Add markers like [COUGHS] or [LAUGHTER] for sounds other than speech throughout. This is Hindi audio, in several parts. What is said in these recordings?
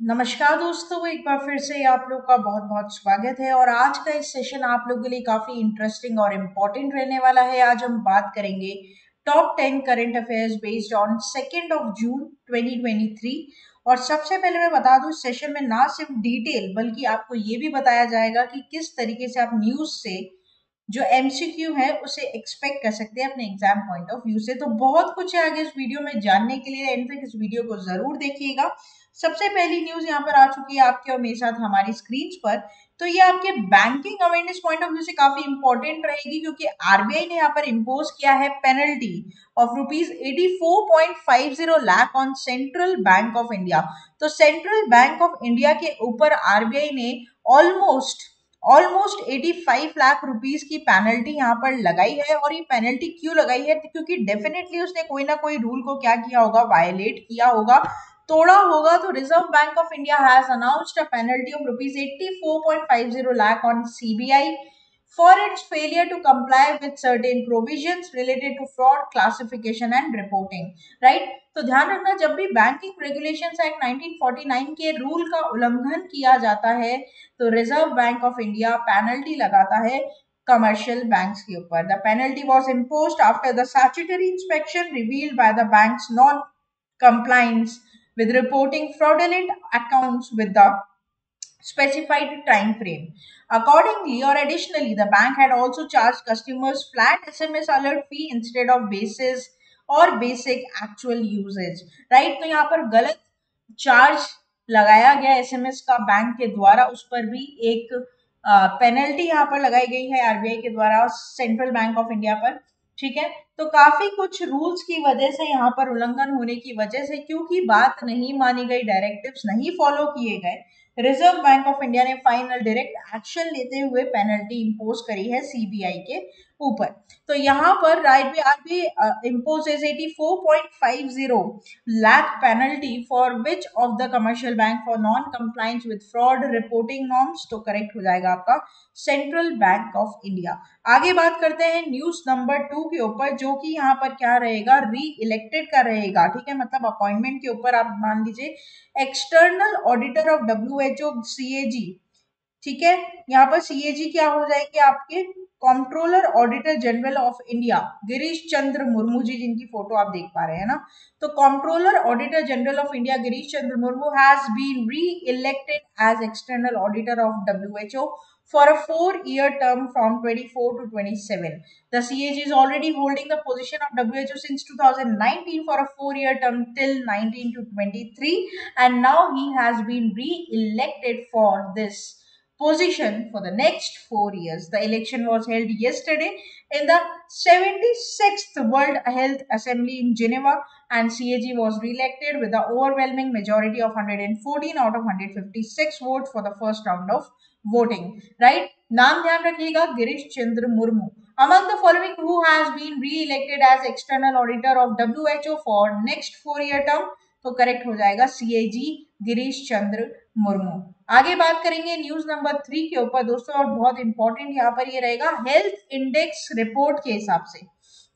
नमस्कार दोस्तों, एक बार फिर से आप लोग का बहुत बहुत स्वागत है और आज का इस सेशन आप लोग के लिए काफ़ी इंटरेस्टिंग और इम्पोर्टेंट रहने वाला है। आज हम बात करेंगे top ten current affairs based on second of June 2023 और सबसे पहले मैं बता दूँ सेशन में ना सिर्फ़ डिटेल बल्कि आपको ये भी बताया जाएगा कि किस तरीके से आप न्यूज़ से जो एमसीक्यू है, उसे एक्सपेक्ट कर सकते हैं अपने एग्ज़ाम पॉइंट ऑफ़ व्यू से। तो बहुत कुछ है आगे इस वीडियो में। जानने के लिए एंड तक इस वीडियो को ज़रूर देखिएगा। सबसे पहली न्यूज़ यहाँ पर आ चुकी है आपके और मेरे साथ हमारी स्क्रीन पर। तो ये आपके banking awareness point of view से काफ़ी इंपॉर्टेंट रहेगी क्योंकि आरबीआई ने यहाँ पर इम्पोज किया है penalty of rupees 84.50 lakh on Central Bank of India तो सेंट्रल बैंक ऑफ़ इंडिया के ऊपर आरबीआई ने ऑलमोस्ट ऑलमोस्ट 85 लाख रुपीस की पेनल्टी यहाँ पर लगाई है। और ये पेनल्टी क्यों लगाई है? क्योंकि डेफिनेटली उसने कोई ना कोई रूल को क्या किया होगा? वायलेट किया होगा। तोड़ा होगा तो Reserve Bank of India has announced a penalty of rupees eighty lakh on CBI for its failure to comply with certain provision related to fraud classification and reporting right तो ध्यान रखना, जब भी बैंकिंग रेगुलेशन एक्ट 1949 के रूल का उल्लंघन किया जाता है तो Reserve Bank of India penalty लगाता है कमर्शियल बैंक के ऊपर। The penalty was impose after the statutory inspection reveal by the bank non compliance with reporting fraudulent accounts with the specified time frame. Accordingly or additionally, the bank had also charged customers flat SMS alert fee instead of basis और बेसिक एक्चुअल यूजेज राइट तो यहाँ पर गलत चार्ज लगाया गया एसएमएस का बैंक के द्वारा उस पर भी एक पेनल्टी यहाँ पर लगाई गई है आरबीआई के द्वारा सेंट्रल बैंक ऑफ़ इंडिया पर ठीक है तो काफ़ी कुछ रूल्स की वजह से यहाँ पर उल्लंघन होने की वजह से क्योंकि बात नहीं मानी गई डायरेक्टिव्स नहीं फॉलो किए गए रिज़र्व बैंक ऑफ़ इंडिया ने फाइनल डायरेक्ट एक्शन लेते हुए पेनल्टी इंपोज करी है सीबीआई के। ऊपर। तो यहाँ पर right B R B imposes eighty four point five zero lakh penalty for which of the commercial bank for non compliance with fraud reporting norms तो करेक्ट हो जाएगा आपका सेंट्रल बैंक ऑफ़ इंडिया आगे बात करते हैं न्यूज़ नंबर टू के ऊपर, जो कि यहाँ पर क्या रहेगा? री इलेक्टेड का रहेगा, ठीक है? मतलब अपॉइंटमेंट के ऊपर आप मान लीजिए external auditor of W H O C A G ठीक है? यहाँ पर सी ए जी क्या हो जाएँगे आपके? Comptroller auditor general of India Girish Chandra Murmu ji, जिनकी फ़ोटो आप देख पा रहे हैं ना? तो comptroller auditor general of India Girish Chandra Murmu has been re elected as external auditor of W H O for a four year term from twenty four to twenty seven the CAG is already holding the position of W H O since two thousand nineteen for a four year term till nineteen to twenty three and now he has been re elected for this position for the next four years. The election was held yesterday in the 76th World Health Assembly in Geneva and CAG was re-elected with the overwhelming majority of 114 out of 156 votes for the first round of voting. Right? नाम ध्यान रखिएगा Girish Chandra Murmu among the following who has been re-elected as external auditor of WHO for next four year term तो करेक्ट हो जाएगा CAG गिरीश चंद्र मुर्मू। आगे बात करेंगे न्यूज़ नंबर थ्री के ऊपर दोस्तों, और बहुत इंपॉर्टेंट यहाँ पर ये रहेगा हेल्थ इंडेक्स रिपोर्ट के हिसाब से।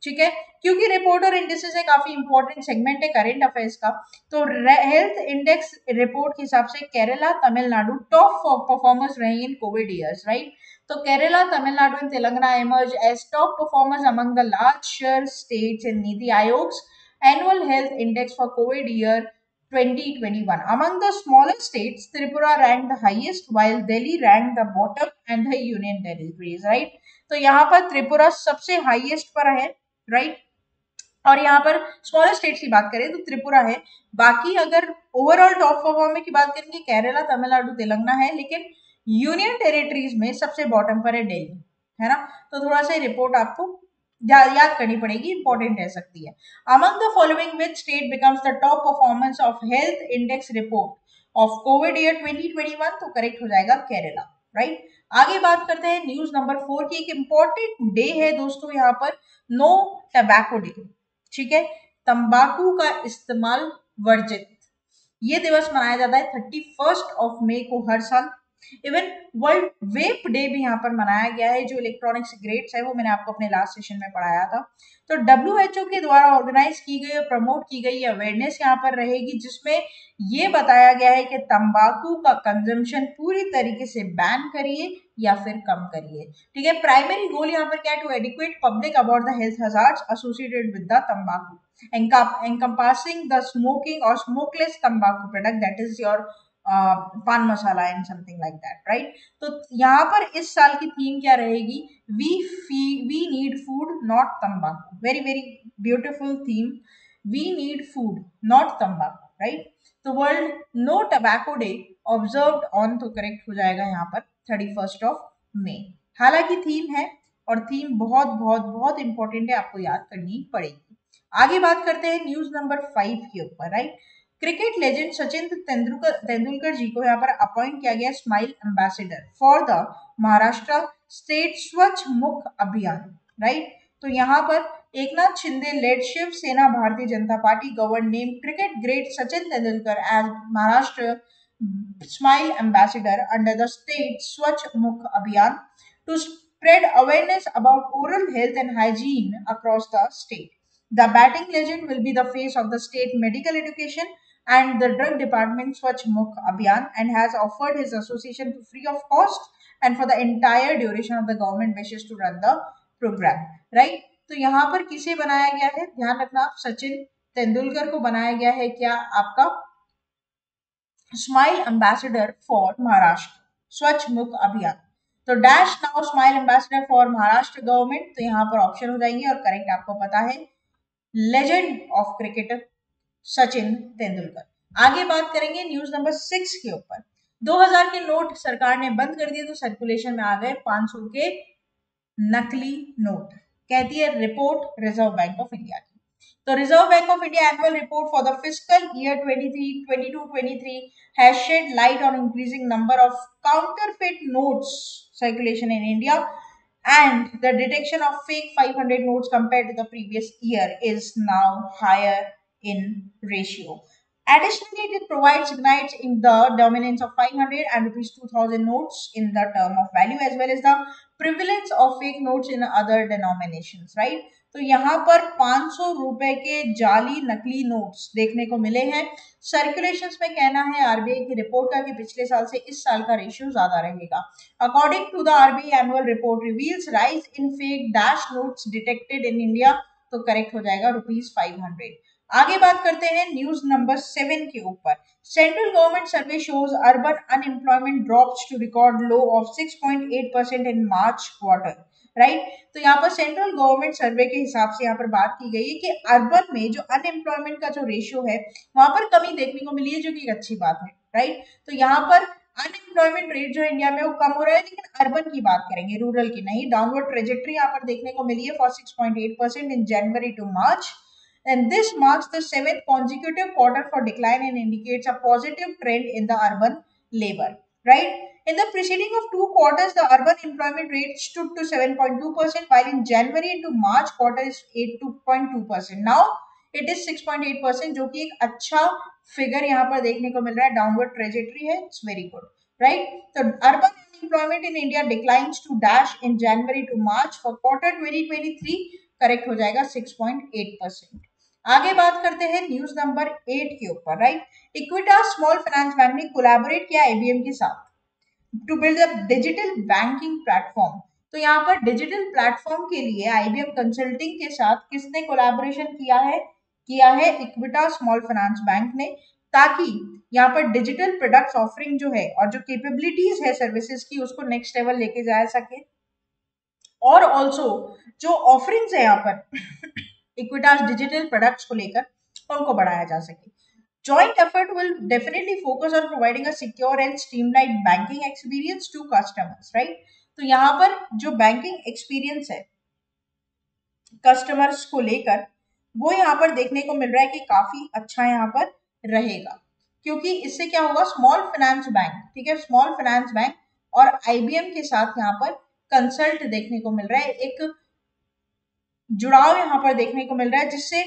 ठीक है? क्योंकि रिपोर्ट और इंडेक्सेस है काफ़ी इंपॉर्टेंट सेगमेंट है करेंट अफेयर्स का तो हेल्थ इंडेक्स रिपोर्ट के हिसाब से केरला, तमिलनाडु टॉप परफॉर्मर्स रहे इन कोविड ईयर्स राइट तो Kerala, Tamil Nadu and Telangana emerge as top performers among the large share states in NITI Aayog annual health index for Covid year 2021. Among the smaller states, Tripura ranked the highest while Delhi ranked the bottom and the Union Territories, right? तो यहाँ पर त्रिपुरा सबसे हाईएस्ट पर है राइट और यहाँ पर स्मॉलर स्टेट्स की बात करें तो त्रिपुरा है बाकी अगर ओवरऑल टॉप परफॉर्मर की बात करेंगे केरला तमिलनाडु तेलंगाना है लेकिन यूनियन टेरिटरीज में सबसे बॉटम पर है दिल्ली है ना तो थोड़ा सा रिपोर्ट आपको याद करनी पड़ेगी इंपॉर्टेंट रह सकती है। Among the following which state becomes the top performance of health index report of Covid year 2021 तो करेक्ट हो जाएगा केरला राइट आगे बात करते हैं न्यूज़ नंबर फोर की एक इंपॉर्टेंट डे है दोस्तों यहाँ पर नो टबैको डे ठीक है? तंबाकू का इस्तेमाल वर्जित, ये दिवस मनाया जाता है थर्टी फ़र्स्ट ऑफ़ मे को हर साल इवन वर्ल्ड वेप डे भी यहाँ पर मनाया गया है, जो इलेक्ट्रॉनिक सिगरेट्स है, वो मैंने आपको अपने लास्ट सेशन में पढ़ाया था। तो WHO के द्वारा ऑर्गेनाइज की गई और प्रमोट की गई अवेयरनेस यहाँ पर रहेगी, जिसमें ये बताया गया है कि तंबाकू का कंजम्पशन पूरी तरीके से बैन करिए या फिर कम करिए। ठीक है प्राइमरी गोल यहाँ पर क्या to educate public about the health hazards associated with the तंबाकू। Encompassing the smoking or smokeless tobacco product, that is your paan masala and something like that right तो यहाँ पर इस साल की थीम क्या रहेगी? We fee we need food not tambaku very very beautiful theme we need food not tambaku right तो world no tobacco day observe on तो करेक्ट हो जाएगा यहाँ पर थर्टी फ़र्स्ट ऑफ़ मे हालाँकि थीम है और थीम बहुत बहुत बहुत इंपॉर्टेंट है, आपको याद करनी पड़ेगी। आगे बात करते हैं न्यूज़ नंबर फाइव के ऊपर right cricket legend Sachin Tendulkar Tendulkar ji को यहाँ पर अपॉइंट किया गया smile ambassador for the Maharashtra state Swachh Mukh Abhiyan right तो यहाँ पर Eknath Shinde lead Shiv Sena, Bharatiya Janata party government name cricket great Sachin Tendulkar as Maharashtra smile ambassador under the state Swachh Mukh Abhiyan to spread awareness about oral health and hygiene across the state. The batting legend will be the face of the state medical education and the drug department Swachh Mukh Abhiyan and has offered his association to free of cost and for the entire duration of the government wishes to run the program right तो यहाँ पर किसे बनाया गया है ध्यान रखना आप सचिन तेंदुलकर को बनाया गया है क्या आपका स्माइल एम्बेसडर फॉर महाराष्ट्र स्वच्छ मुख अभियान तो dash now smile ambassador for Maharashtra government तो यहाँ पर ऑप्शन हो जाएँगे और करेक्ट आपको पता है legend of cricketer Sachin Tendulkar. आगे बात करेंगे न्यूज़ नंबर सिक्स के ऊपर। 2000 के नोट सरकार ने बंद कर दिए तो सर्कुलेशन में आ गए 500 के नकली नोट। कहती है report reserve bank of India की। तो reserve bank of India annual report for the physical year 23 22 23 has shed light on increasing number of counterfeit notes circulation in India and the detection of fake 500 notes compared to the previous year is now higher in ratio. Additionally, it provides ignites in the dominance of 500 and rupees 2000 notes in the term of value as well as the prevalence of fake notes in other denominations, right? तो यहाँ पर 500 रुपए के जाली नकली नोट्स देखने को मिले हैं सर्कुलेशन में कहना है आरबीआई की रिपोर्ट का कि पिछले साल से इस साल का रेशियो ज़्यादा रहेगा according to the RBI annual report reveals rise in fake dash notes detected in India तो करेक्ट हो जाएगा रुपीज़ फाइव आगे बात करते हैं न्यूज़ नंबर सेवन के ऊपर। Central government survey shows urban unemployment drops to record low of 6.8 percent in March quarter right तो यहाँ पर सेंट्रल गवर्नमेंट सर्वे के हिसाब से यहाँ पर बात की गई है कि अर्बन में जो अनएम्प्लॉयमेंट का जो रेशियो है, वहाँ पर कमी देखने को मिली है, जो कि एक अच्छी बात है राइट तो यहाँ पर अनएम्प्लॉयमेंट रेट जो इंडिया में वो कम हो रहा है, लेकिन अर्बन की बात करेंगे रूरल की नहीं डाउनवर्ड ट्रेजेक्ट्री यहाँ पर देखने को मिली है for 6.8 percent in January to March and this marks the seventh consecutive quarter for decline and indicates a positive trend in the urban labor right in the preceding of two quarters the urban employment rate stood to 7.2 percent while in january to march quarter is 8.2 percent now it is 6.8 percent जो कि एक अच्छा फिगर यहाँ पर देखने को मिल रहा है डाउनवर्ड ट्रेजेक्ट्री है इट्स वेरी गुड राइट तो urban employment in India declines to dash in January to March for quarter 2023 correct हो जाएगा 6.8 परसेंट आगे बात करते हैं न्यूज़ नंबर एट के ऊपर right Equitas small finance bank ने कोलैबोरेट किया आईबीएम के साथ to build a digital banking platform तो यहाँ पर डिजिटल प्लेटफॉर्म के लिए आईबीएम कंसल्टिंग के साथ किसने कोलैबोरेशन किया है? किया है इक्विटा स्मॉल फाइनेंस बैंक ने, ताकि यहाँ पर डिजिटल प्रोडक्ट्स ऑफरिंग जो है और जो कैपेबिलिटीज है सर्विसेज़ की, उसको नेक्स्ट लेवल लेके जा सके। और ऑल्सो जो ऑफरिंग्स है यहाँ पर इक्विटास डिजिटल प्रोडक्ट्स को लेकर उनको बढ़ाया जा सके। Joint effort will definitely focus on providing a secure and streamlined banking experience to customers, right? तो यहाँ पर जो बैंकिंग एक्सपीरियंस है कस्टमर्स को लेकर, वो यहाँ पर देखने को मिल रहा है कि काफ़ी अच्छा यहाँ पर रहेगा। क्योंकि इससे क्या होगा स्मॉल फाइनेंस बैंक ठीक है? स्मॉल फाइनेंस बैंक और आईबीएम के साथ यहाँ पर कंसल्ट देखने को मिल रहा है। एक जुड़ाव यहाँ पर देखने को मिल रहा है, जिससे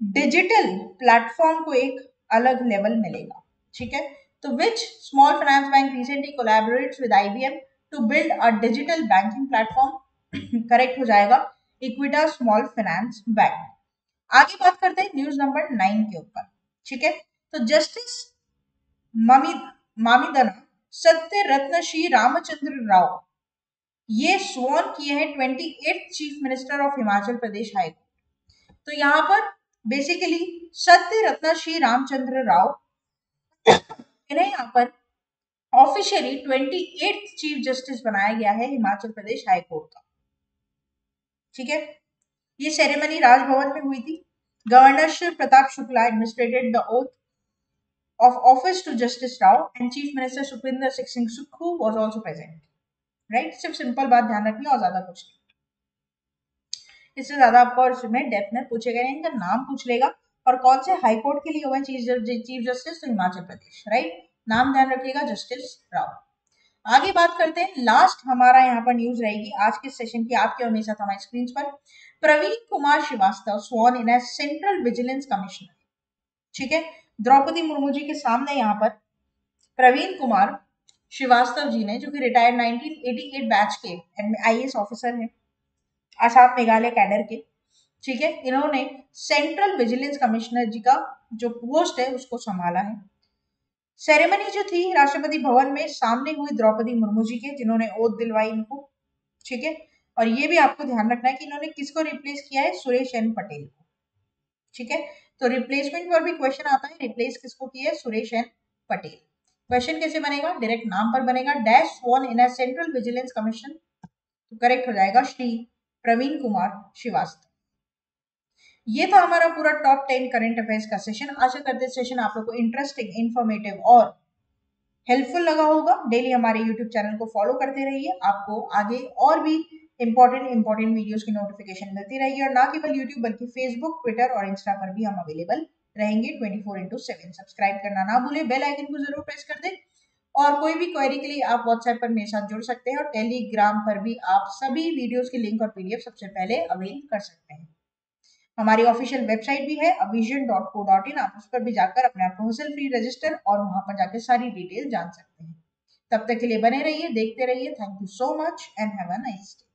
डिजिटल प्लेटफॉर्म को एक अलग लेवल मिलेगा। ठीक है? तो which small finance bank recently collaborates with IBM to build a digital banking platform correct हो जाएगा इक्विटा स्मॉल फाइनेंस बैंक आगे बात करते हैं न्यूज़ नंबर नाइन के ऊपर। ठीक है? तो जस्टिस मामिदना सत्य रत्न श्री रामचंद्र राव ये स्वॉन किए हैं twenty eight chief minister of Himachal Pradesh high court तो यहाँ पर बेसिकली सत्य रत्न श्री रामचंद्र राव [COUGHS] इन्हें यहाँ पर officially twenty eight chief justice बनाया गया है हिमाचल प्रदेश हाईकोर्ट का। ठीक है? ये सेरेमनी राजभवन में हुई थी। Governor Shri Pratap Shukla administrated the oath of office to Justice Rao and Chief Minister Sukhwinder Singh Sukhu was also present. Right सिर्फ़ सिंपल बात ध्यान रखनी और ज़्यादा कुछ नहीं। इससे ज़्यादा आपको और इसमें डेप्थ में पूछेगा नहीं, इनका नाम पूछ लेगा। और कौन से हाई कोर्ट के लिए हुआ chief justice Himachal Pradesh right नाम ध्यान रखिएगा जस्टिस राव। आगे बात करते हैं। लास्ट हमारा यहाँ पर न्यूज़ रहेगी। आज के सेशन की आपके हमेशा हमारे स्क्रीन पर। Praveen Kumar Srivastava sworn in central vigilance commissioner ठीक है? द्रौपदी मुर्मू जी के सामने यहाँ पर प्रवीण कुमार श्रीवास्तव जी ने, जो कि रिटायर्ड 1988 बैच के आईएएस ऑफिसर हैं, आसाम मेघालय कैडर के, ठीक है? इन्होंने सेंट्रल विजिलेंस कमिश्नर जी का जो पोस्ट है, उसको संभाला है। सेरेमनी जो थी, राष्ट्रपति भवन में सामने हुई द्रौपदी मुर्मू जी के, जिन्होंने ओथ दिलवाई इनको, ठीक है? और ये भी आपको ध्यान रखना है कि इन्होंने किसको रिप्लेस किया है? सुरेश एन पटेल को, ठीक है? तो रिप्लेसमेंट पर भी क्वेश्चन आता है रिप्लेस किसको किया है? सुरेश एन पटेल। क्वेश्चन कैसे बनेगा? डायरेक्ट नाम पर बनेगा। Dash one in central vigilance commission तो करेक्ट हो जाएगा श्री प्रवीण कुमार श्रीवास्तव। ये था हमारा पूरा टॉप टेन करंट अफेयर्स का सेशन आशा करते सेशन आप लोग को इंटरेस्टिंग इन्फॉर्मेटिव और हेल्पफुल लगा होगा। डेली हमारे यूट्यूब चैनल को फॉलो करते रहिए। आपको आगे और भी इंपॉर्टेंट इंपॉर्टेंट वीडियोस की नोटिफिकेशन मिलती रहेगी। और ना केवल यूट्यूब बल्कि फेसबुक ट्विटर और इंस्टा पर भी हम अवेलेबल रहेंगे twenty four into seven subscribe करना ना भूले बेल आइकन को ज़रूर प्रेस कर दें। और कोई भी क्वेरी के लिए आप व्हाट्सएप पर मेरे साथ जुड़ सकते हैं और टेलीग्राम पर भी आप सभी वीडियोस के लिंक और पीडीएफ सबसे पहले अवेल कर सकते हैं। हमारी ऑफिशियल वेबसाइट भी है अविजन डॉट को डॉट इन आप उस पर भी जाकर अपने आप को फ्री रजिस्टर और वहाँ पर जाकर सारी डिटेल जान सकते हैं। तब तक के लिए बने रहिए, देखते रहिए। Thank you so much and have a nice day